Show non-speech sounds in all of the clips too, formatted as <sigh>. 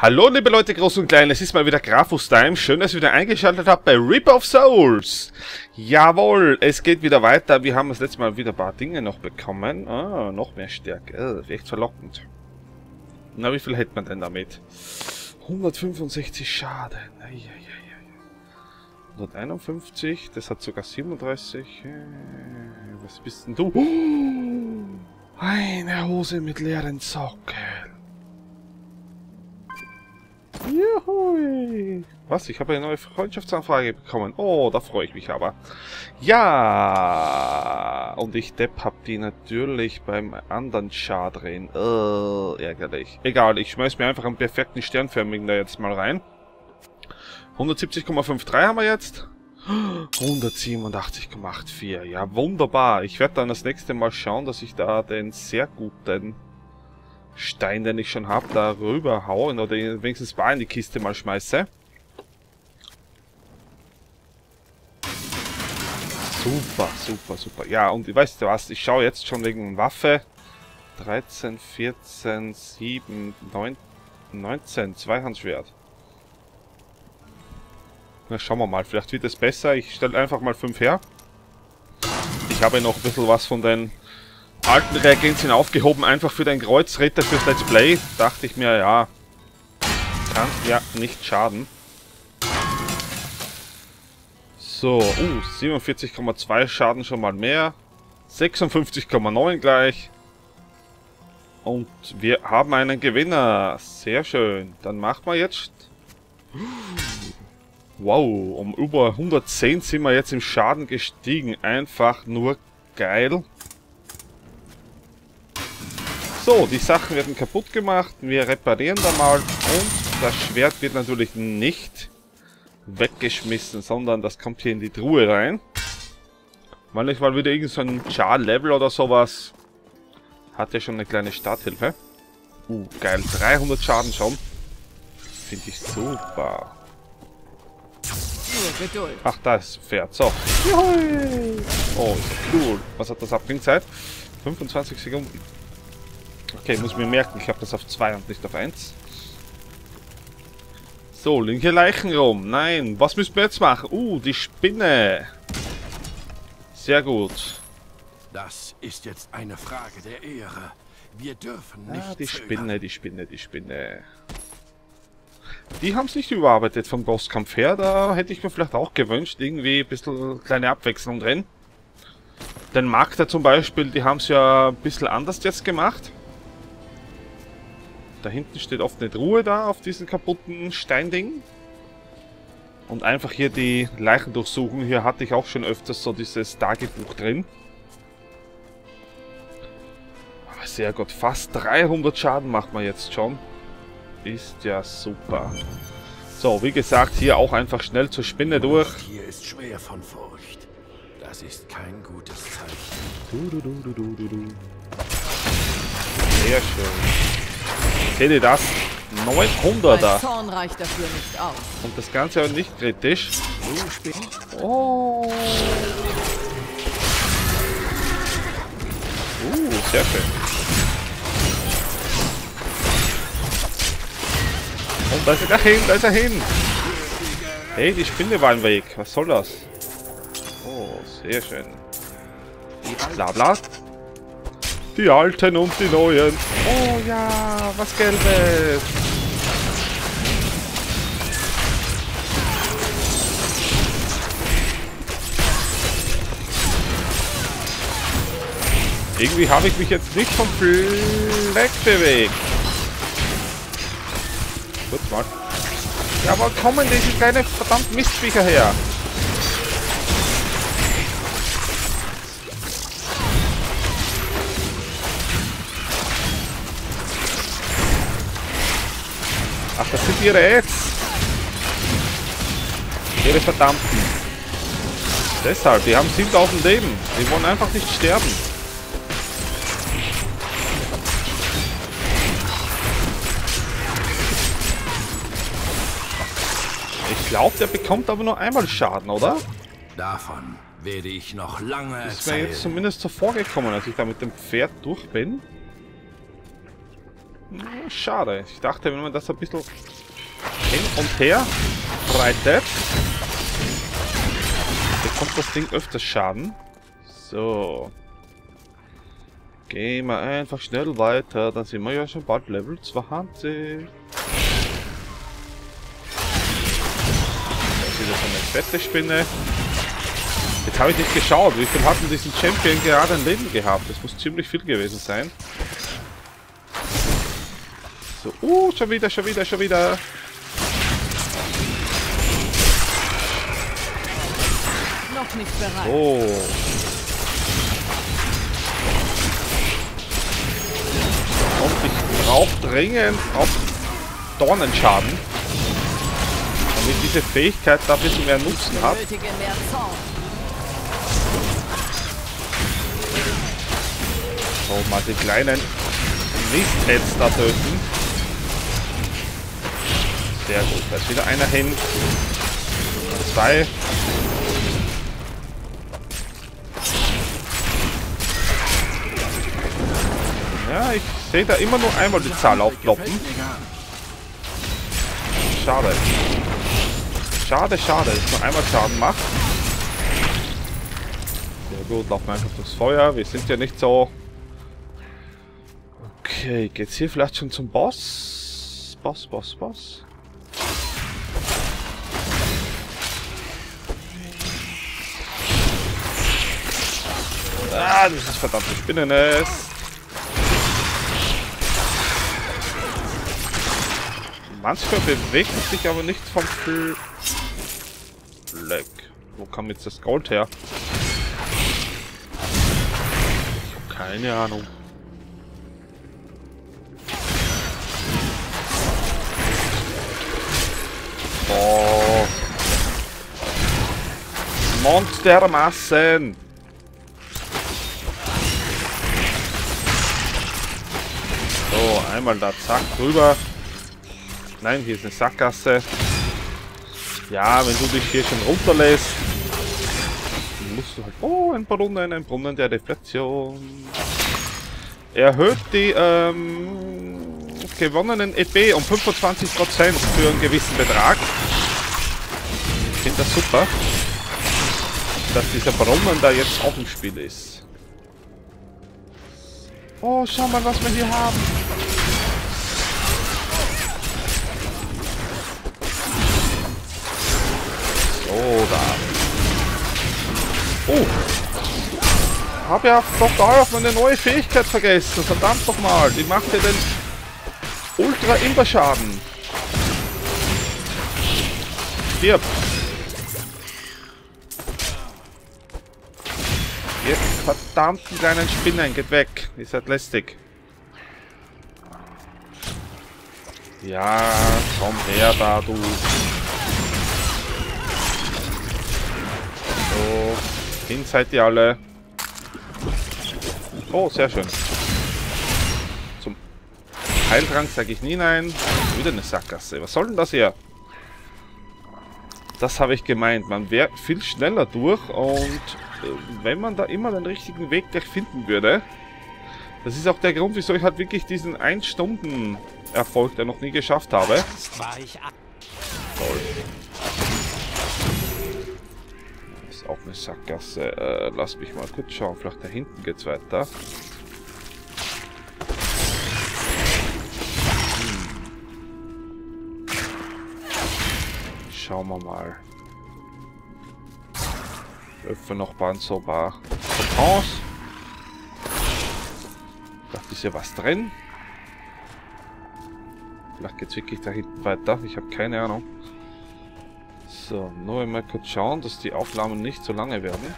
Hallo liebe Leute, groß und klein, es ist mal wieder Grafus Time. Schön, dass ihr wieder eingeschaltet habt bei Rip of Souls. Jawohl, es geht wieder weiter. Wir haben das letzte Mal wieder ein paar Dinge noch bekommen. Ah, noch mehr Stärke. Oh, echt verlockend. Na, wie viel hätte man denn damit? 165 Schaden. Eieiei. 151, das hat sogar 37. Äh, was bist denn du? <gasps> Eine Hose mit leeren Socken. Juhui. Was? Ich habe eine neue Freundschaftsanfrage bekommen. Oh, da freue ich mich aber. Ja. Und ich Depp hab die natürlich beim anderen Char drin. Oh, ärgerlich. Egal, ich schmeiß mir einfach einen perfekten Sternförmigen da jetzt mal rein. 170,53 haben wir jetzt. 187,84. Ja, wunderbar. Ich werde dann das nächste Mal schauen, dass ich da den sehr guten Stein, den ich schon habe, da rüber hauen oder wenigstens Bar in die Kiste mal schmeiße. Super, super, super. Ja, und weißt du was, ich schaue jetzt schon wegen Waffe. 13, 14, 7, 9, 19, Zweihandschwert. Na, schauen wir mal, vielleicht wird es besser. Ich stelle einfach mal 5 her. Ich habe noch ein bisschen was von den alten Reagenzien aufgehoben, einfach für den Kreuzritter fürs Let's Play. Dachte ich mir, ja, kann ja nicht schaden. So, uh, 47,2 Schaden schon mal mehr. 56,9 gleich. Und wir haben einen Gewinner. Sehr schön. Dann machen wir jetzt... Wow, um über 110 sind wir jetzt im Schaden gestiegen. Einfach nur geil. So, die Sachen werden kaputt gemacht. Wir reparieren da mal. Und das Schwert wird natürlich nicht weggeschmissen, sondern das kommt hier in die Truhe rein. Manchmal wieder irgend so ein Char-Level oder sowas. Hat ja schon eine kleine Starthilfe. Uh, geil. 300 Schaden schon. Finde ich super. Ach, da ist ein Pferd. So. Oh, cool. Was hat das Abklingzeit? 25 Sekunden. Okay, muss mir merken, ich habe das auf 2 und nicht auf 1. So, linke Leichen rum. Nein, was müssen wir jetzt machen? Uh, die Spinne. Sehr gut. Das ist jetzt eine Frage der Ehre. Wir dürfen nicht ah, die zögern. Spinne, die Spinne, die Spinne. Die haben es nicht überarbeitet vom Bosskampf her. Da hätte ich mir vielleicht auch gewünscht, irgendwie ein bisschen kleine Abwechslung drin. Den Magda zum Beispiel, die haben es ja ein bisschen anders jetzt gemacht. Da hinten steht oft eine Truhe da auf diesem kaputten Steinding. Und einfach hier die Leichen durchsuchen. Hier hatte ich auch schon öfters so dieses Tagebuch drin. Ah, sehr gut. Fast 300 Schaden macht man jetzt schon. Ist ja super. So, wie gesagt, hier auch einfach schnell zur Spinne durch. Hier ist schwer von Furcht. Das ist kein gutes Zeichen. Du, du, du, du, du, du. Sehr schön. Ihr das? 900er. Zorn reicht dafür nicht aus. Und das Ganze auch nicht kritisch. Oh. Uh, sehr schön. Und da ist er dahin, da ist er hin. Hey, die Spinne war im Weg. Was soll das? Oh, sehr schön. Bla bla. Die alten und die neuen. Oh ja, was Gelbes. Irgendwie habe ich mich jetzt nicht vom Fleck bewegt. Kurz mal. Ja, aber kommen diese kleinen verdammt Mistviecher her? Das sind ihre Ads. Ihre verdammten. Deshalb, die haben 7000 Leben. Die wollen einfach nicht sterben. Ich glaube, der bekommt aber nur einmal Schaden, oder? Davon werde ich noch lange Das ist mir jetzt zumindest so vorgekommen, als ich da mit dem Pferd durch bin. Schade. Ich dachte, wenn man das ein bisschen hin und her breitet, bekommt das Ding öfters Schaden. So. Gehen wir einfach schnell weiter, dann sind wir ja schon bald Level 20. Das ist eine fette Spinne. Jetzt habe ich nicht geschaut, wie viel hatten diesen Champion gerade ein Leben gehabt. Das muss ziemlich viel gewesen sein. So, uh, schon wieder, schon wieder, schon wieder. Noch nicht bereit. Oh. Und ich brauche dringend auf Dornenschaden. Damit diese Fähigkeit da ein bisschen mehr Nutzen hat. So, mal die kleinen Mistheads da töten. Sehr gut, da ist wieder einer hin. Zwei. Ja, ich sehe da immer nur einmal die Zahl aufploppen. Schade. Schade, schade, dass nur einmal Schaden macht. Sehr gut, laufen wir einfach durchs Feuer. Wir sind ja nicht so... Okay, geht's hier vielleicht schon zum Boss? Boss, Boss, Boss. Ah, dieses verdammte Spinnennest. Manchmal bewegt sich aber nicht vom Fl Fleck. Wo kam jetzt das Gold her? Ich hab keine Ahnung. Oh. Monstermassen! Einmal da, zack, drüber. Nein, hier ist eine Sackgasse. Ja, wenn du dich hier schon runterlässt, musst du halt... Oh, ein Brunnen, ein Brunnen der Deflation. Erhöht die ähm, gewonnenen EP um 25% für einen gewissen Betrag. Ich finde das super, dass dieser Brunnen da jetzt auch im Spiel ist. Oh, schau mal, was wir hier haben. Da. Oh. Hab ja total auf meine neue Fähigkeit vergessen. Verdammt nochmal. Die macht ja den ultra imber schaden Stirb. Jetzt verdammten kleinen Spinnen. Geht weg. Ihr seid lästig. Ja, komm her da, du. So, hin seid ihr alle. Oh, sehr schön. Zum Heiltrank sage ich nie nein. Wieder eine Sackgasse. Was soll denn das hier? Das habe ich gemeint. Man wäre viel schneller durch und äh, wenn man da immer den richtigen Weg gleich finden würde. Das ist auch der Grund, wieso ich halt wirklich diesen 1 Stunden Erfolg, der noch nie geschafft habe. Toll. Auch eine Sackgasse. Äh, lass mich mal kurz schauen. Vielleicht da hinten geht's weiter. Hm. Schauen wir mal. Öffne noch Banzobar. Coupons. Vielleicht ist ja was drin. Vielleicht geht's wirklich da hinten weiter. Ich habe keine Ahnung. So, nur einmal kurz schauen, dass die Aufnahmen nicht so lange werden.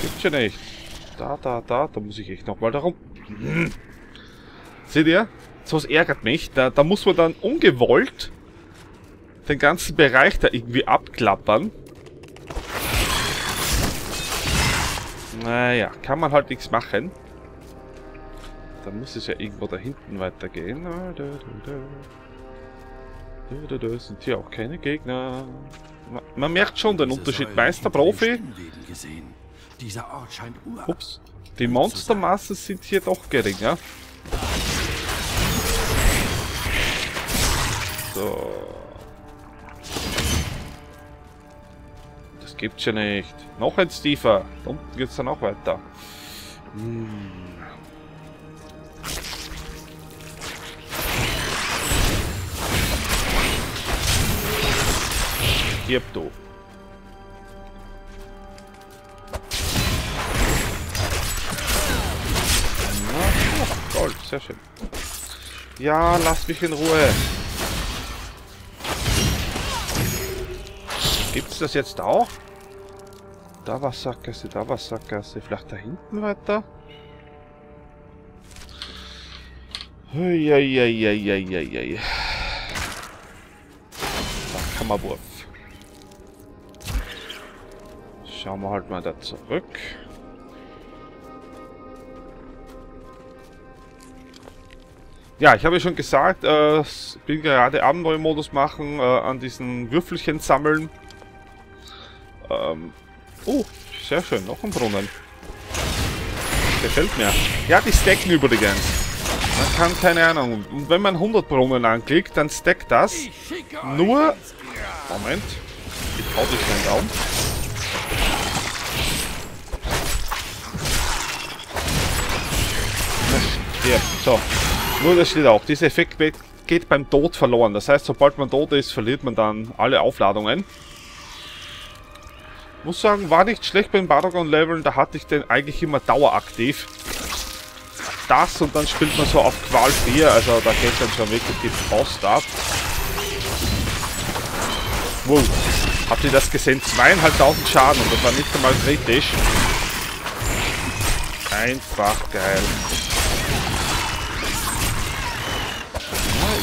Gibt's ja nicht. Da, da, da, da muss ich echt nochmal darum. Seht ihr? Sowas ärgert mich. Da, da muss man dann ungewollt den ganzen Bereich da irgendwie abklappern. Naja, kann man halt nichts machen. Dann muss es ja irgendwo da hinten weitergehen. Ah, da, da, da. Da, da, sind hier auch keine Gegner. Man, man merkt schon den Unterschied. Säulen Meister, hinter den Profi. Spinnweben gesehen. Dieser Ort scheint ur. Ups. Die Monstermassen sind hier doch geringer. So. Das gibt's ja nicht. Noch ein tiefer. Da unten geht's dann auch weiter. Hm. Stirb du. Na, Gold, sehr schön. Ja, lass mich in Ruhe. Gibt's das jetzt auch? Da war Sackgasse, da war Sackgasse. Vielleicht da hinten weiter? Eieieiei. Da Schauen wir halt mal da zurück. Ja, ich habe ja schon gesagt, äh, bin gerade Abenteuermodus machen, äh, an diesen Würfelchen sammeln. Ähm, oh, sehr schön, noch ein Brunnen. Gefällt mir. Ja, die stacken übrigens. Man kann, keine Ahnung, und wenn man 100 Brunnen anklickt, dann stackt das. Nur... Moment. Ich hau dich in den Raum. Ja, so. Nur das steht auch. Dieser Effekt geht beim Tod verloren. Das heißt, sobald man tot ist, verliert man dann alle Aufladungen. Muss sagen, war nicht schlecht beim Paragon-Leveln. Da hatte ich den eigentlich immer daueraktiv. Das und dann spielt man so auf Qual 4. Also da geht dann schon wirklich die Post ab. Wow. Habt ihr das gesehen? Zweieinhalbtausend Schaden und das war nicht einmal kritisch. Einfach geil.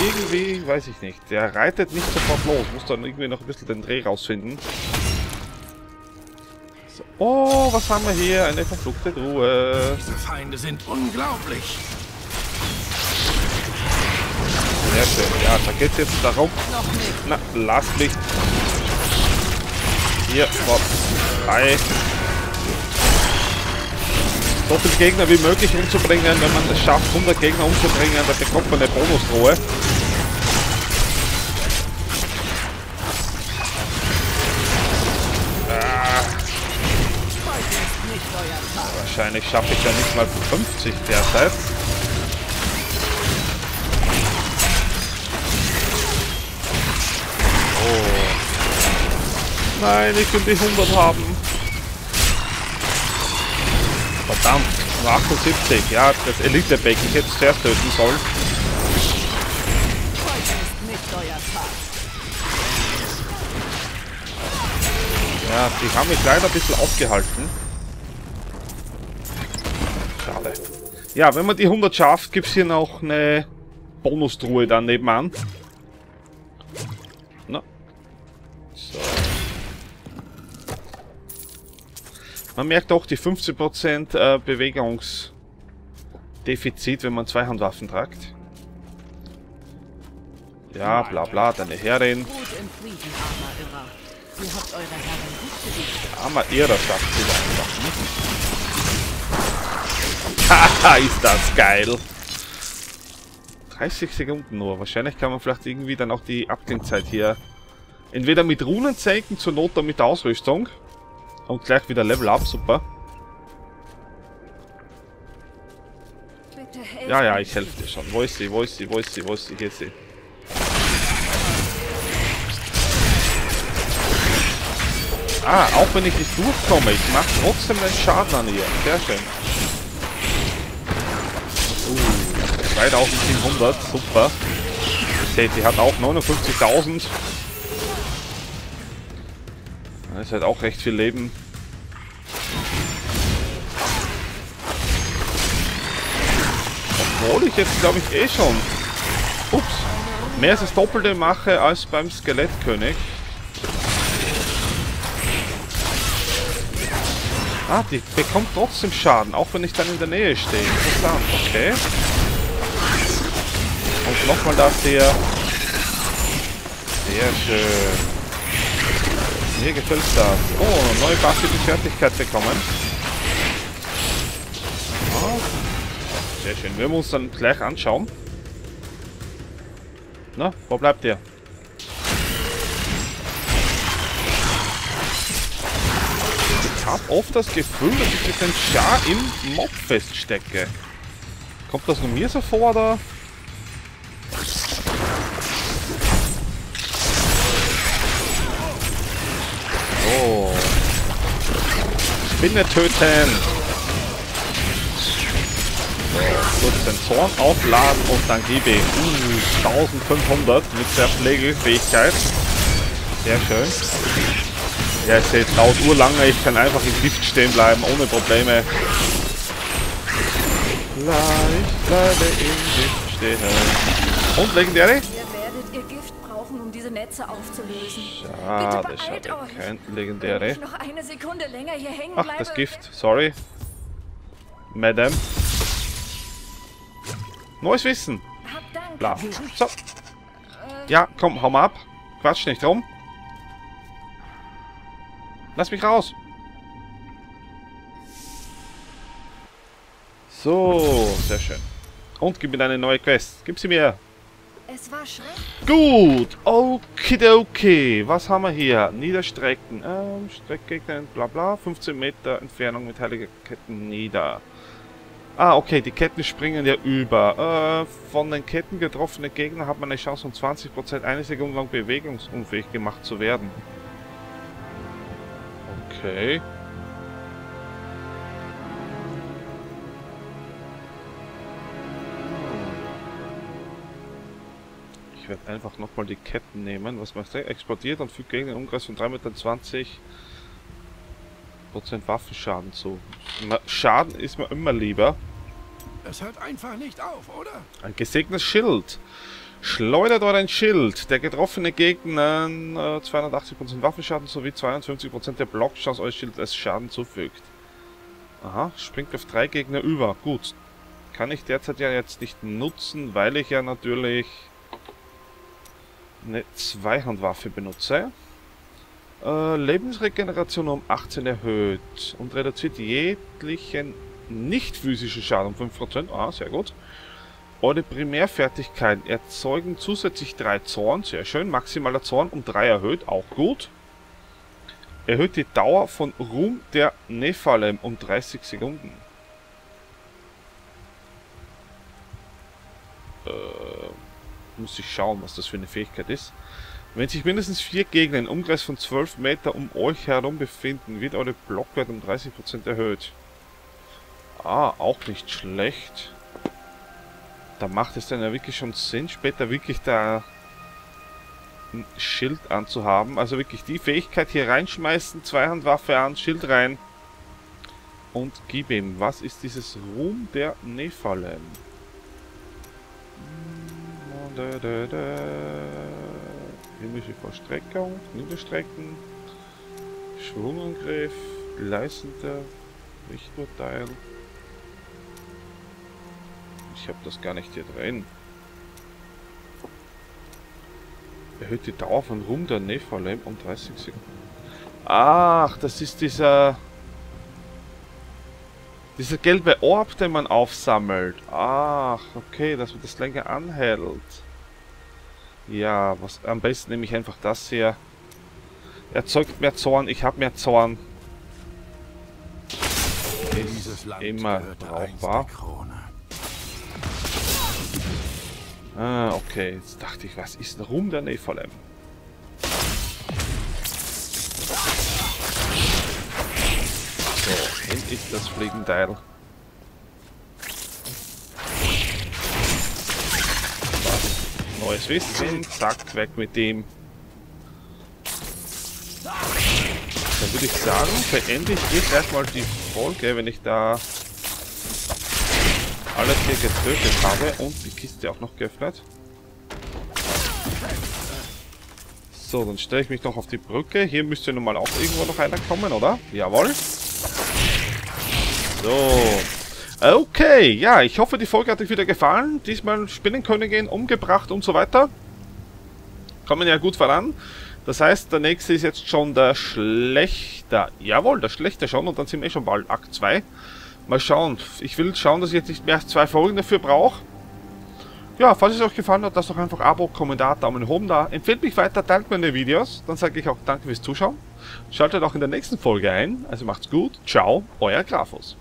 irgendwie, weiß ich nicht. Der reitet nicht sofort los. Muss dann irgendwie noch ein bisschen den Dreh rausfinden. So. Oh, was haben wir hier? Eine verfluchte Truhe. Diese Feinde sind unglaublich. Sehr schön. Ja, da geht es jetzt darum. Na, lass mich. Hier, vorbei so viele Gegner wie möglich umzubringen. Wenn man es schafft, 100 Gegner umzubringen, dann bekommt man eine Bonusruhe. Ah. Wahrscheinlich schaffe ich ja nicht mal 50 derzeit. Nein, ich will die 100 haben. Verdammt, 78. Ja, das Elite-Becken ich hätte es zuerst töten sollen. Ja, die haben mich leider ein bisschen aufgehalten. Schade. Ja, wenn man die 100 schafft, gibt es hier noch eine Bonustruhe dann nebenan. Na. So. Man merkt auch die 15% äh, Bewegungsdefizit, wenn man Zweihandwaffen tragt. Ja, bla bla, deine Herrin. Armer Irrer schafft sie einfach nicht. <laughs> Haha, ist das geil. 30 Sekunden nur. Wahrscheinlich kann man vielleicht irgendwie dann auch die Abklingzeit hier entweder mit Runen senken, zur Not dann mit der Ausrüstung. Und gleich wieder Level Up, super. Ja, ja, ich helfe dir schon. Wo ist sie, wo ist sie, wo ist sie, wo ist sie? Hier ist sie. Ah, auch wenn ich nicht durchkomme, ich mache trotzdem den Schaden an ihr. Sehr schön. Uh, 2700, super. Seht, sie hat auch 59.000. Das ist halt auch recht viel Leben. Obwohl ich jetzt, glaube ich, eh schon... Ups. Mehr als das Doppelte mache als beim Skelettkönig. Ah, die bekommt trotzdem Schaden, auch wenn ich dann in der Nähe stehe. Interessant, okay. Und nochmal das hier. Sehr schön. Mir gefällt das. Oh, neue die Fertigkeit bekommen. Sehr schön. Wir uns dann gleich anschauen. Na, wo bleibt der? Ich habe oft das Gefühl, dass ich mit dem Char im Mob feststecke. Kommt das nur mir so vor, oder? Oh. Spinne töten! Kurz den Zorn aufladen und dann gebe ich uh, 1500 mit der Pflegefähigkeit. Sehr schön. Ja, ihr seht, dauert urlange. Ich kann einfach im Gift stehen bleiben, ohne Probleme. Ich bleibe im Gift stehen. Und legendäre? Ihr werdet ihr Gift brauchen, um diese Netze aufzulösen. Schade, schade. Kein legendäre. Ach, das Gift. Sorry. Madame. Neues Wissen. Bla. So. Ja, komm, hau mal ab. Quatsch nicht rum. Lass mich raus. So, sehr schön. Und gib mir eine neue Quest. Gib sie mir. Es war schrecklich. Gut. Okidoki. Was haben wir hier? Niederstrecken. Ähm, Streckgegner, bla bla. 15 Meter Entfernung mit heiliger Ketten nieder. Ah, okay, die Ketten springen ja über. Äh, von den Ketten getroffene Gegner hat man eine Chance um 20% eine Sekunde lang bewegungsunfähig gemacht zu werden. Okay. Ich werde einfach nochmal die Ketten nehmen. Was der? Explodiert und fügt gegen den Umkreis von 3,20 Meter Prozent Waffenschaden zu. Schaden ist mir immer lieber. Es hört einfach nicht auf, oder? Ein gesegnetes Schild. Schleudert euren Schild. Der getroffene Gegner äh, 280% Waffenschaden sowie 52% der Blockchance eures Schildes als Schaden zufügt. Aha, springt auf drei Gegner über. Gut. Kann ich derzeit ja jetzt nicht nutzen, weil ich ja natürlich eine Zweihandwaffe benutze. Äh, Lebensregeneration um 18 erhöht und reduziert jeglichen nicht physischen Schaden um 5%. Ah, sehr gut. Eure Primärfertigkeiten erzeugen zusätzlich 3 Zorn, sehr schön. Maximaler Zorn um 3 erhöht, auch gut. Erhöht die Dauer von Ruhm der Nephalem um 30 Sekunden. Äh, muss ich schauen, was das für eine Fähigkeit ist. Wenn sich mindestens vier Gegner im Umkreis von 12 Meter um euch herum befinden, wird eure Blockwert um 30% erhöht. Ah, auch nicht schlecht. Da macht es dann ja wirklich schon Sinn, später wirklich da ein Schild anzuhaben. Also wirklich die Fähigkeit hier reinschmeißen, Zweihandwaffe an, Schild rein. Und gib ihm. Was ist dieses Ruhm der Nephalem? Da, da, da. Himmlische Verstreckung, Niederstrecken, Schwungangriff, gleißender Richturteil. Ich habe das gar nicht hier drin. Erhöht die Dauer von Ruhm der Nephalem um 30 Sekunden. Ach, das ist dieser... Dieser gelbe Orb, den man aufsammelt. Ach, okay, dass man das länger anhält. Ja, was am besten nehme ich einfach das hier. Erzeugt mehr Zorn, ich habe mehr Zorn. Land immer brauchbar. Ah, okay. Jetzt dachte ich, was ist ein Ruhm der Nephalem? So, endlich das Fliegenteil. Neues Wissen. Zack, weg mit dem. Dann würde ich sagen, beende ich jetzt erstmal die Folge, wenn ich da alles hier getötet habe und die Kiste auch noch geöffnet. So, dann stelle ich mich noch auf die Brücke. Hier müsste nun mal auch irgendwo noch einer kommen, oder? Jawohl. So. Okay, ja, ich hoffe, die Folge hat euch wieder gefallen. Diesmal Spinnenkönigin umgebracht und so weiter. Kommen ja gut voran. Das heißt, der nächste ist jetzt schon der Schlechter. Jawohl, der Schlechter schon und dann sind wir eh schon bald Akt 2. Mal schauen. Ich will schauen, dass ich jetzt nicht mehr als zwei Folgen dafür brauche. Ja, falls es euch gefallen hat, lasst doch einfach Abo, Kommentar, Daumen hoch da. Empfehlt mich weiter, teilt meine Videos. Dann sage ich auch danke fürs Zuschauen. Schaltet auch in der nächsten Folge ein. Also macht's gut. Ciao, euer Grafos.